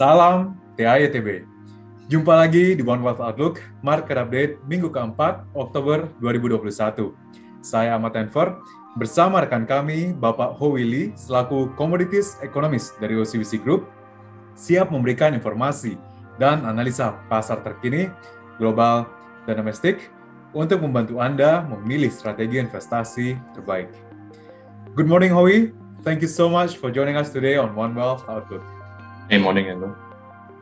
Salam TAYTB. Jumpa lagi di One Wealth Outlook, Market Update minggu keempat, Oktober 2021. Saya Ahmad Enver, bersama rekan kami, Bapak Ho Willy, selaku Commodities Economist dari OCBC Group, siap memberikan informasi dan analisa pasar terkini, global, dan domestik untuk membantu Anda memilih strategi investasi terbaik. Good morning, Howie. Thank you so much for joining us today on One Wealth Outlook. Hey, morning, Endo.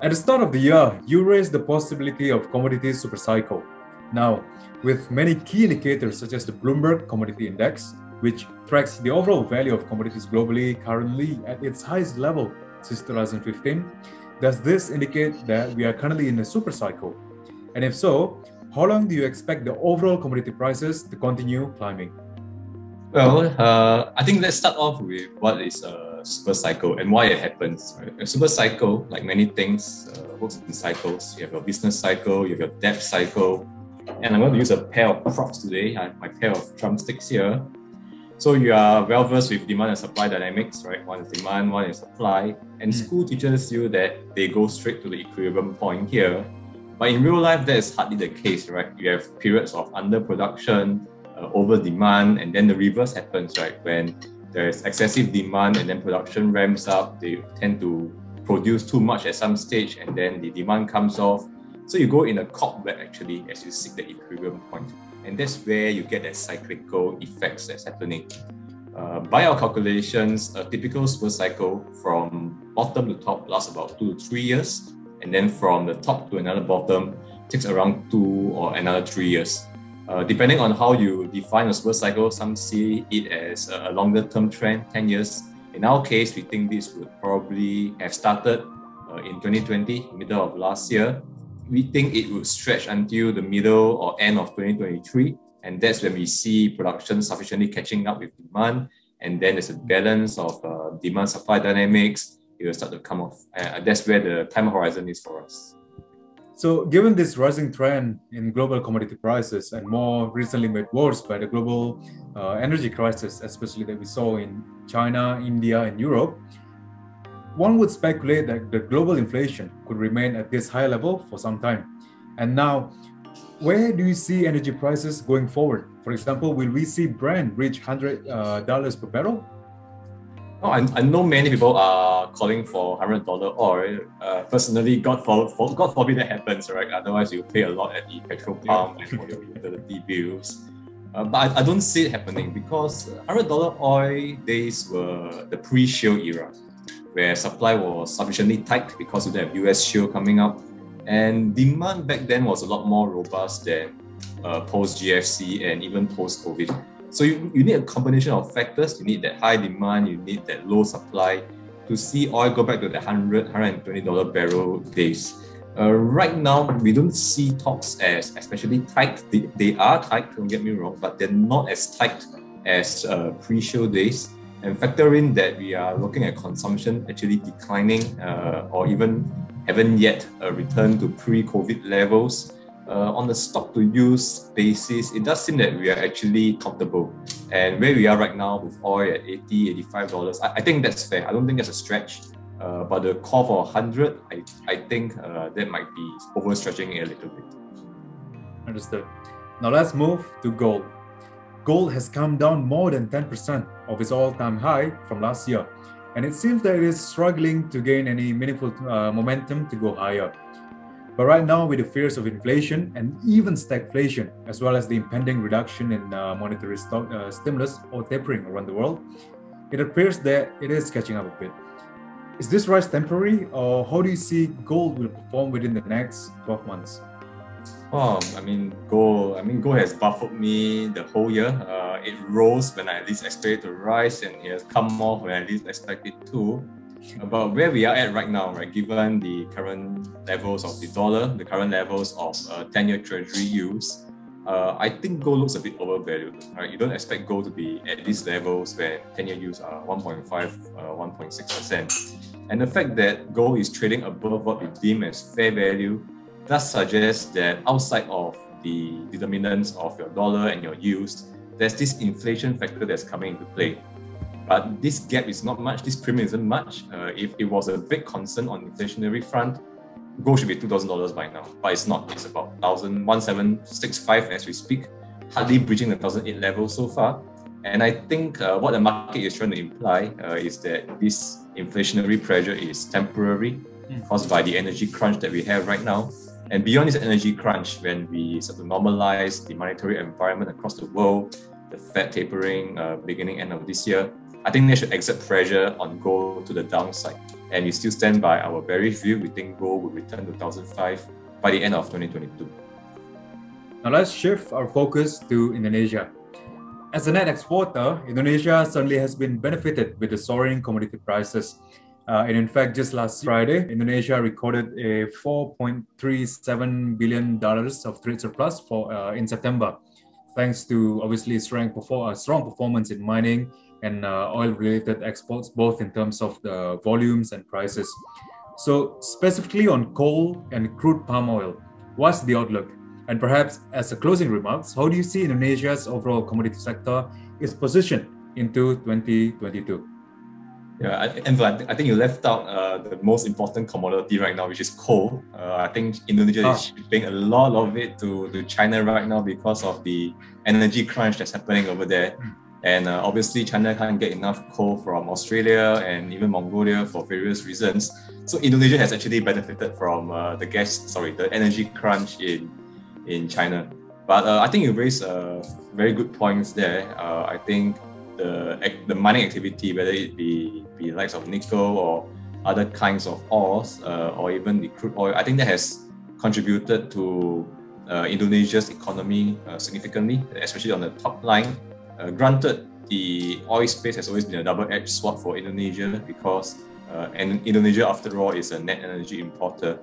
At the start of the year, you raised the possibility of commodities supercycle. Now, with many key indicators such as the Bloomberg Commodity Index, which tracks the overall value of commodities globally currently at its highest level since 2015, does this indicate that we are currently in a supercycle? And if so, how long do you expect the overall commodity prices to continue climbing? Well, uh, I think let's start off with what is a super cycle and why it happens. Right? A super cycle, like many things, uh, works in cycles. You have your business cycle, you have your debt cycle. And I'm going to use a pair of props today, I have my pair of drumsticks here. So you are well versed with demand and supply dynamics, right? One is demand, one is supply. And mm. school teaches you that they go straight to the equilibrium point here. But in real life, that is hardly the case, right? You have periods of underproduction, uh, over demand, and then the reverse happens, right? When there's excessive demand and then production ramps up, they tend to produce too much at some stage and then the demand comes off. So you go in a cobweb actually as you seek the equilibrium point. And that's where you get that cyclical effects that's happening. Uh, by our calculations, a typical super cycle from bottom to top lasts about two to three years. And then from the top to another bottom takes around two or another three years. Uh, depending on how you define a super cycle, some see it as a longer term trend, 10 years. In our case, we think this would probably have started uh, in 2020, middle of last year. We think it would stretch until the middle or end of 2023. And that's when we see production sufficiently catching up with demand. And then there's a balance of uh, demand supply dynamics. It will start to come off. Uh, that's where the time horizon is for us. So, given this rising trend in global commodity prices and more recently made worse by the global uh, energy crisis, especially that we saw in China, India, and Europe, one would speculate that the global inflation could remain at this high level for some time. And now, where do you see energy prices going forward? For example, will we see Brent reach $100 uh, per barrel Oh, I, I know many people are calling for hundred dollar oil. Uh, personally, God for, for God forbid that happens, right? Otherwise, you pay a lot at the petrol pump and for your utility bills. Uh, but I, I, don't see it happening because hundred dollar oil days were the pre-shale era, where supply was sufficiently tight because of the U.S. shale coming up, and demand back then was a lot more robust than uh, post GFC and even post COVID. So you, you need a combination of factors. You need that high demand, you need that low supply to see oil go back to the 100 $120 barrel days. Uh, right now, we don't see talks as especially tight. They, they are tight, don't get me wrong, but they're not as tight as uh, pre-shale days. And factor in that we are looking at consumption actually declining uh, or even haven't yet uh, returned to pre-COVID levels uh, on the stock to use basis, it does seem that we are actually comfortable. And where we are right now with oil at 80 $85, I, I think that's fair. I don't think that's a stretch. Uh, but the call for 100, I, I think uh, that might be overstretching it a little bit. Understood. Now let's move to gold. Gold has come down more than 10% of its all time high from last year, and it seems that it is struggling to gain any meaningful uh, momentum to go higher. But right now, with the fears of inflation and even stagflation, as well as the impending reduction in uh, monetary stock, uh, stimulus or tapering around the world, it appears that it is catching up a bit. Is this rise temporary, or how do you see gold will perform within the next 12 months? Oh, I mean, gold. I mean, gold has buffeted me the whole year. Uh, it rose when I least expected to rise, and it has come off when I least expected to about where we are at right now, right? Given the current levels of the dollar, the current levels of uh, 10-year treasury yields, uh, I think gold looks a bit overvalued. Right? You don't expect gold to be at these levels where 10-year yields are 1.5, uh, 1.6%. And the fact that gold is trading above what we deem as fair value does suggest that outside of the determinants of your dollar and your yields, there's this inflation factor that's coming into play. But this gap is not much, this premium isn't much. Uh, if it was a big concern on inflationary front, gold should be $2,000 by now, but it's not. It's about 1765 as we speak, hardly breaching the 1008 level so far. And I think uh, what the market is trying to imply uh, is that this inflationary pressure is temporary, mm. caused by the energy crunch that we have right now. And beyond this energy crunch, when we sort of normalize the monetary environment across the world, the Fed tapering uh, beginning end of this year, I think they should exert pressure on gold to the downside. And we still stand by our bearish view. We think gold will return to 1005 by the end of 2022. Now let's shift our focus to Indonesia. As a net exporter, Indonesia certainly has been benefited with the soaring commodity prices. Uh, and in fact, just last Friday, Indonesia recorded a 4.37 billion dollars of trade surplus for uh, in September, thanks to obviously strong, perform- strong performance in mining and uh, oil-related exports, both in terms of the volumes and prices. So specifically on coal and crude palm oil, what's the outlook? And perhaps as a closing remarks, how do you see Indonesia's overall commodity sector is positioned into 2022? Yeah, and I think you left out uh, the most important commodity right now, which is coal. Uh, I think Indonesia oh. is shipping a lot of it to, to China right now because of the energy crunch that's happening over there. Hmm. And uh, obviously, China can't get enough coal from Australia and even Mongolia for various reasons. So Indonesia has actually benefited from uh, the gas, sorry, the energy crunch in in China. But uh, I think you raised uh, very good points there. Uh, I think the the mining activity, whether it be be likes of nickel or other kinds of ores, uh, or even the crude oil, I think that has contributed to uh, Indonesia's economy uh, significantly, especially on the top line. granted, the oil space has always been a double-edged sword for Indonesia because and Indonesia, after all, is a net energy importer.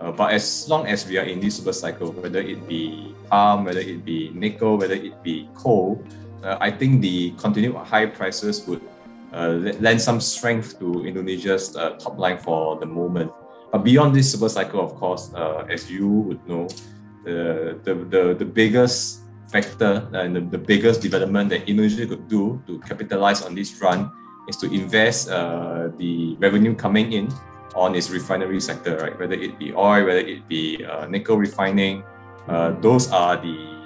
Uh, but as long as we are in this super cycle, whether it be palm, whether it be nickel, whether it be coal, uh, I think the continued high prices would uh, lend some strength to Indonesia's uh, top line for the moment. But beyond this super cycle, of course, uh, as you would know, the, the, the, the biggest factor and the, the biggest development that Indonesia could do to capitalize on this run is to invest uh, the revenue coming in on its refinery sector, right? Whether it be oil, whether it be uh, nickel refining, uh, those are the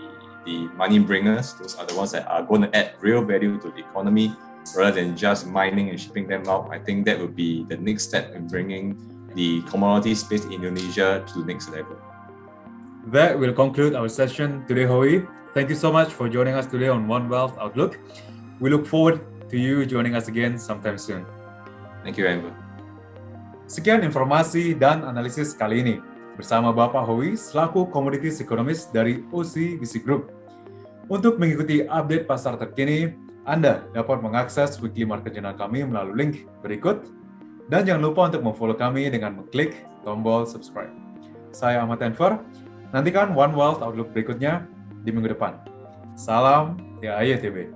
the money bringers. Those are the ones that are going to add real value to the economy rather than just mining and shipping them out. I think that would be the next step in bringing the commodity space in Indonesia to the next level. That will conclude our session today, Howie. Thank you so much for joining us today on One Wealth Outlook. We look forward to you joining us again sometime soon. Thank you, Amber. Sekian informasi dan analisis kali ini bersama Bapak Howie selaku Commodities Economist dari OCBC Group. Untuk mengikuti update pasar terkini, Anda dapat mengakses weekly market journal kami melalui link berikut. Dan jangan lupa untuk memfollow kami dengan mengklik tombol subscribe. Saya Ahmad Enver, nantikan One Wealth Outlook berikutnya di minggu depan. Salam TAI TV.